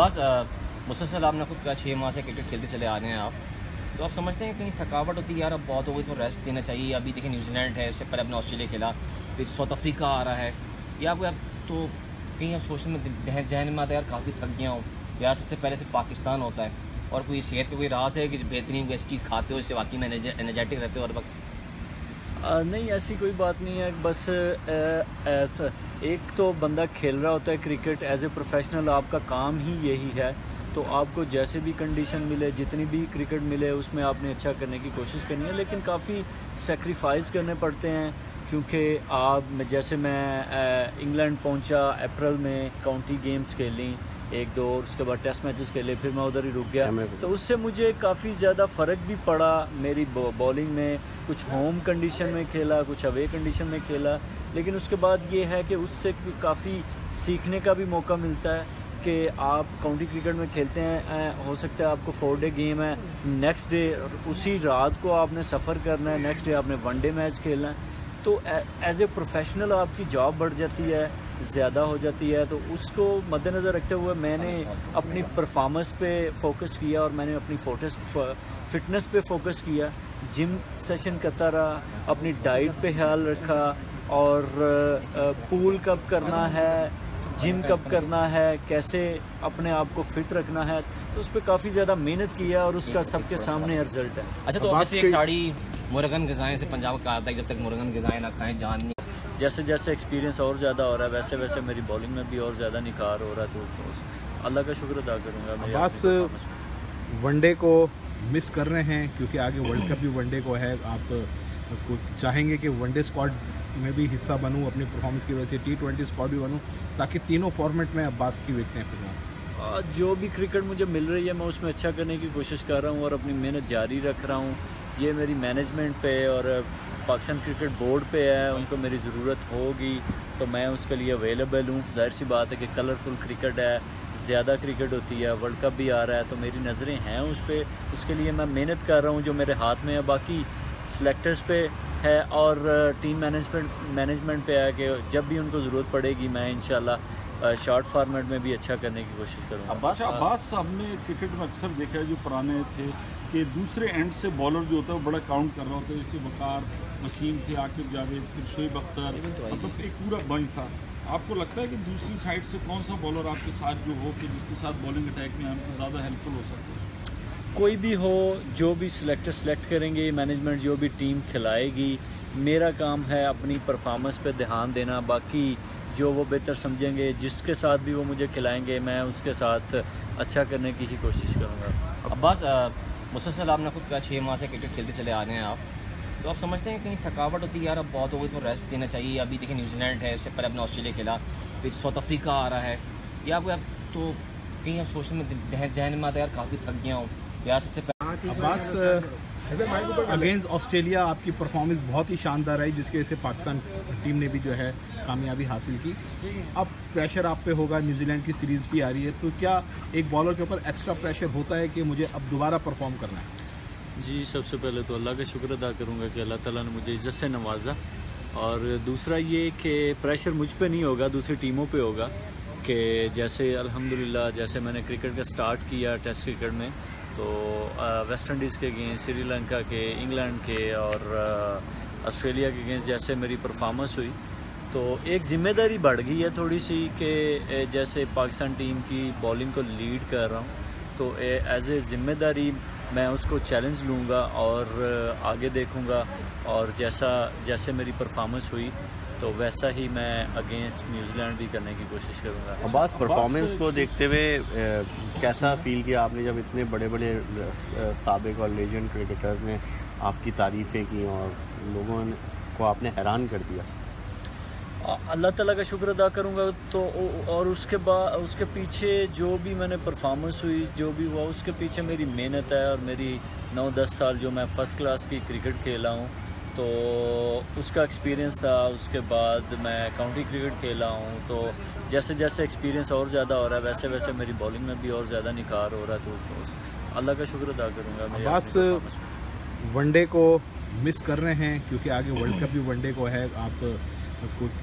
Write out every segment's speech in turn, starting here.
بس مسلسل آپ نے خود کہا چھ ماہ سے کرکٹ کھیلتے چلے آ رہے ہیں آپ۔ تو آپ سمجھتے ہیں کہیں تھکاوٹ ہوتی ہے یار، اب بہت ہو گئی تو ریسٹ دینا چاہیے۔ ابھی دیکھیں نیوزی لینڈ ہے، اس سے پہلے اپنے آسٹریلیا کھیلا، پھر ساؤتھ افریقہ آ رہا ہے۔ یا کوئی اب تو کہیں آپ سوچنے میں ذہن میں آتا ہے، یار کافی تھک گیا ہوں۔ یا سب سے پہلے سے پاکستان ہوتا ہے۔ اور کوئی صحت کا کوئی راز ہے کہ بہترین کوئی ایسی چیز کھاتے ہو، اس سے واقعی میں انرجیٹک رہتے ہو ہر وقت؟ نہیں، ایسی کوئی بات نہیں ہے، بس ایک تو بندہ کھیل رہا ہوتا ہے کرکٹ، ایز اے پروفیشنل آپ کا کام ہی یہی ہے، تو آپ کو جیسے بھی کنڈیشن ملے، جتنی بھی کرکٹ ملے، اس میں آپ نے اچھا کرنے کی کوشش کرنی ہے، لیکن کافی سیکریفائز کرنے پڑتے ہیں، کیونکہ آپ، جیسے میں انگلینڈ پہنچا، اپریل میں کاؤنٹی گیمز کھیلی ایک دو اور اس کے بعد ٹیسٹ میچز کھیلے پھر میں ادھر ہی رک گیا۔ تو اس سے مجھے کافی زیادہ فرق بھی پڑا میری بالنگ میں کچھ ہوم کنڈیشن میں کھیلا کچھ اوے کنڈیشن میں کھیلا۔ لیکن اس کے بعد یہ ہے کہ اس سے کافی سیکھنے کا بھی موقع ملتا ہے کہ آپ کاؤنٹی کرکٹ میں کھیلتے ہیں ہو سکتا ہے آپ کو فور ڈے گیم ہے نیکسٹ ڈے اسی رات کو آپ نے سفر کرنا ہے نیکسٹ ڈے آپ نے ون ڈے میچ کھیلنا ہے۔ تو ایز اے پروفیشنل آپ کی جاب بڑھ جاتی ہے۔ زیادہ ہو جاتی ہے تو اس کو مد نظر رکھتے ہوئے میں نے اپنی پرفارمنس پہ فوکس کیا اور میں نے اپنی فوٹس فٹنس پہ فوکس کیا۔ جم سیشن کرتا رہا اپنی ڈائٹ پہ خیال رکھا اور پول کب کرنا ہے جم کب کرنا ہے کیسے اپنے آپ کو فٹ رکھنا ہے۔ تو اس پہ کافی زیادہ محنت کیا اور اس کا سب کے سامنے رزلٹ ہے۔ اچھا تو ایک ساڑی مرغن غذائیں سے پنجاب کا آتا ہے جب تک مرغن غذائیں نہ کھائیں جان نہیں جیسے جیسے ایکسپیرینس اور زیادہ ہو رہا ہے ویسے ویسے میری بالنگ میں بھی اور زیادہ نکار ہو رہا ہے تو اللہ کا شکر ادا کروں گا میں۔ ون ڈے کو مس کر رہے ہیں کیونکہ آگے ورلڈ کپ بھی ون ڈے کو ہے۔ آپ کو چاہیں گے کہ ون ڈے اسکواڈ میں بھی حصہ بنوں اپنی پرفارمنس کی وجہ سے ٹی ٹوینٹی اسکواڈ بھی بنوں تاکہ تینوں فارمیٹ میں عباس کی وکٹیں آج جو بھی کرکٹ مجھے مل رہی ہے میں اس میں اچھا کرنے کی کوشش کر رہا ہوں اور اپنی محنت جاری رکھ رہا ہوں۔ یہ میری مینجمنٹ پہ اور پاکستان کرکٹ بورڈ پہ ہے، ان کو میری ضرورت ہوگی، تو میں اس کے لیے اویلیبل ہوں۔ ظاہر سی بات ہے کہ کلرفل کرکٹ ہے، زیادہ کرکٹ ہوتی ہے ورلڈ کپ بھی آ رہا ہے، تو میری نظریں ہیں اس پہ۔ اس کے لیے میں محنت کر رہا ہوں جو میرے ہاتھ میں ہے، باقی سلیکٹرز پہ ہے اور ٹیم مینجمنٹ مینجمنٹ پہ ہے کہ جب بھی ان کو ضرورت پڑے گی، میں انشاءاللہ شارٹ فارمیٹ میں بھی اچھا کرنے کی کوشش کروں گا۔ اچھا عباس صاحب نے کرکٹ میں اکثر دیکھا ہے جو پرانے تھے کہ دوسرے اینڈ سے بالر جو ہوتا ہے وہ بڑا کاؤنٹ کر رہا ہوتا ہے۔ جیسے وقار وسیم تھے عاقب جاوید پھر شعیب اختر مطلب ایک پورا بنچ تھا۔ آپ کو لگتا ہے کہ دوسری سائڈ سے کون سا بالر آپ کے ساتھ جو ہو کہ جس کے ساتھ بالنگ اٹیک میں ہم کو زیادہ ہیلپ فل ہو سکتا ہے؟ کوئی بھی ہو جو بھی سلیکٹر سلیکٹ کریں گے مینجمنٹ جو بھی ٹیم کھلائے گی میرا کام ہے اپنی پرفارمنس پہ دھیان دینا۔ باقی جو وہ بہتر سمجھیں گے جس کے ساتھ بھی وہ مجھے کھلائیں گے میں اس کے ساتھ اچھا کرنے کی ہی کوشش کروں گا۔ عباس مسلسل آپ نے خود کہا چھ ماہ سے کرکٹ کھیلتے چلے آ رہے ہیں آپ۔ تو آپ سمجھتے ہیں کہیں تھکاوٹ ہوتی ہے یار اب بہت ہو گئی تو ریسٹ دینا چاہیے۔ ابھی دیکھیں نیوزی لینڈ ہے اس سے پہلے اپنے آسٹریلیا کھیلا پھر ساؤتھ افریقہ آ رہا ہے۔ یا کوئی اب تو کہیں آپ سوچنے میں ذہن ذہن میں آتا ہے یار کافی تھک گیا ہوں۔ یا سب سے پہلے عباس اگینسٹ آسٹریلیا آپ کی پرفارمنس بہت ہی شاندار رہی جس کی وجہ سے پاکستان ٹیم نے بھی جو ہے کامیابی حاصل کی اب پریشر آپ پہ ہوگا نیوزی لینڈ کی سیریز بھی آ رہی ہے تو کیا ایک بالر کے اوپر ایکسٹرا پریشر ہوتا ہے کہ مجھے اب دوبارہ پرفارم کرنا ہے جی سب سے پہلے تو اللہ کا شکر ادا کروں گا کہ اللہ تعالیٰ نے مجھے عزت سے نوازا اور دوسرا یہ کہ پریشر مجھ پہ نہیں ہوگا دوسری ٹیموں پہ ہوگا کہ جیسے الحمدللہ جیسے میں نے کرکٹ کا سٹارٹ کیا ٹیسٹ کرکٹ میں تو ویسٹ انڈیز کے گیمز سری لنکا کے انگلینڈ کے اور آسٹریلیا کے گیمز جیسے میری پرفارمنس ہوئی، تو ایک ذمہ داری بڑھ گئی ہے تھوڑی سی کہ جیسے پاکستان ٹیم کی بالنگ کو لیڈ کر رہا ہوں، تو ایز اے ذمہ داری میں اس کو چیلنج لوں گا اور آگے دیکھوں گا اور جیسا، جیسے میری پرفارمنس ہوئی تو ویسا ہی میں اگینسٹ نیوزی لینڈ بھی کرنے کی کوشش کروں گا۔ عباس پرفارمنس کو دیکھتے ہوئے کیسا فیل کیا آپ نے جب اتنے بڑے بڑے سابق اور لیجنڈ کرکٹرز نے آپ کی تعریفیں کی اور لوگوں کو آپ نے حیران کر دیا؟ اللہ تعالیٰ کا شکر ادا کروں گا تو اور اس کے بعد اس کے پیچھے جو بھی میں نے پرفارمنس ہوئی جو بھی ہوا اس کے پیچھے میری محنت ہے اور میری نو دس سال جو میں فرسٹ کلاس کی کرکٹ کھیلا ہوں۔ تو اس کا ایکسپیرینس تھا اس کے بعد میں کاؤنٹی کرکٹ کھیلا ہوں۔ تو جیسے جیسے ایکسپیرینس اور زیادہ ہو رہا ہے ویسے ویسے میری بالنگ میں بھی اور زیادہ نکھار ہو رہا ہے۔ تو اللہ کا شکر ادا کروں گا۔ بس ون ڈے کو مس کر رہے ہیں کیونکہ آگے ورلڈ کپ بھی ون ڈے کو ہے۔ آپ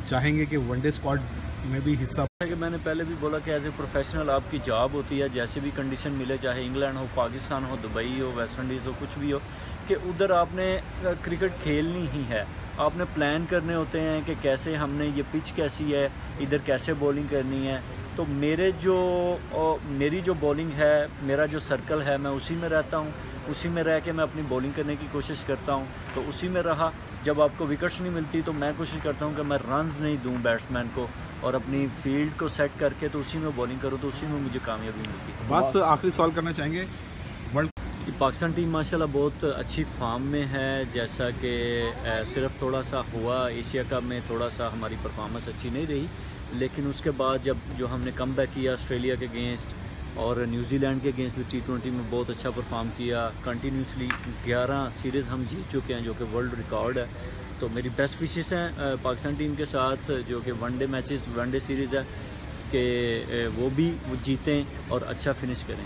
چاہیں گے کہ ون ڈے اسکواڈ میں بھی حصہ کہ میں نے پہلے بھی بولا کہ ایز اے پروفیشنل آپ کی جاب ہوتی ہے جیسے بھی کنڈیشن ملے چاہے انگلینڈ ہو پاکستان ہو دبئی ہو ویسٹ انڈیز ہو کچھ بھی ہو کہ ادھر آپ نے کرکٹ کھیلنی ہی ہے۔ آپ نے پلان کرنے ہوتے ہیں کہ کیسے ہم نے یہ پچ کیسی ہے، ادھر کیسے بولنگ کرنی ہے۔ تو میرے جو میری جو بولنگ ہے، میرا جو سرکل ہے، میں اسی میں رہتا ہوں۔ اسی میں رہ کے میں اپنی بولنگ کرنے کی کوشش کرتا ہوں۔ تو اسی میں رہا۔ جب آپ کو وکٹس نہیں ملتی تو میں کوشش کرتا ہوں کہ میں رنز نہیں دوں بیٹس مین کو اور اپنی فیلڈ کو سیٹ کر کے تو اسی میں بولنگ کروں تو اسی میں مجھے کامیابی ملتی۔ ہے بس آخری سوال کرنا چاہیں گے۔ کہ پاکستان ٹیم ماشاءاللہ بہت اچھی فارم میں ہے، جیسا کہ صرف تھوڑا سا ہوا ایشیا کپ میں تھوڑا سا ہماری پرفارمنس اچھی نہیں رہی، لیکن اس کے بعد جب جو ہم نے کم بیک کیا آسٹریلیا کے اگینسٹ اور نیوزی لینڈ کے اگینسٹ بھی ٹی ٹوینٹی میں بہت اچھا پرفارم کیا کنٹینیوسلی گیارہ سیریز ہم جیت چکے ہیں، جو کہ ورلڈ ریکارڈ ہے۔ تو میری بیسٹ وشیز ہیں پاکستان ٹیم کے ساتھ، جو کہ one day matches one day series ہے، کہ وہ بھی وہ جیتیں اور اچھا فنش کریں۔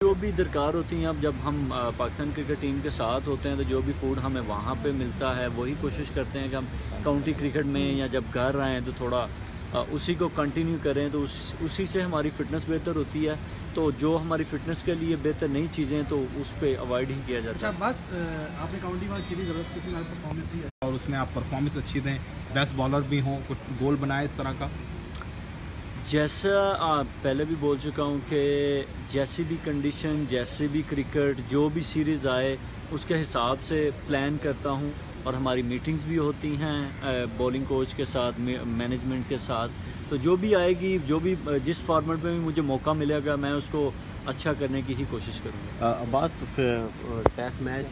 جو بھی درکار ہوتی ہیں اب جب ہم پاکستان کرکٹ ٹیم کے ساتھ ہوتے ہیں تو جو بھی فوڈ ہمیں وہاں پہ ملتا ہے وہی کوشش کرتے ہیں کہ ہم کاؤنٹی کرکٹ میں یا جب گھر آئیں تو تھوڑا اسی کو کنٹینیو کریں۔ تو اس اسی سے ہماری فٹنس بہتر ہوتی ہے۔ تو جو ہماری فٹنس کے لیے بہتر نئی چیزیں تو اس پہ اوائڈ ہی کیا جاتا ہے۔ اچھا، بس آپ نے کاؤنٹی بال کھیلی زبردست قسم پرفارمنس ہی ہے۔ اور اس میں آپ پرفارمنس اچھی دیں۔ بیسٹ بالر بھی ہوں کچھ گول بنائے اس طرح کا۔ جیسا پہلے بھی بول چکا ہوں کہ جیسی بھی کنڈیشن جیسے بھی کرکٹ جو بھی سیریز آئے، اس کے حساب سے پلان کرتا ہوں اور ہماری میٹنگز بھی ہوتی ہیں بولنگ کوچ کے ساتھ مینجمنٹ کے ساتھ۔ تو جو بھی آئے گی، جو بھی، جس فارمیٹ میں بھی مجھے موقع ملے گا، میں اس کو اچھا کرنے کی ہی کوشش کروں گا۔ بات ٹیسٹ میچ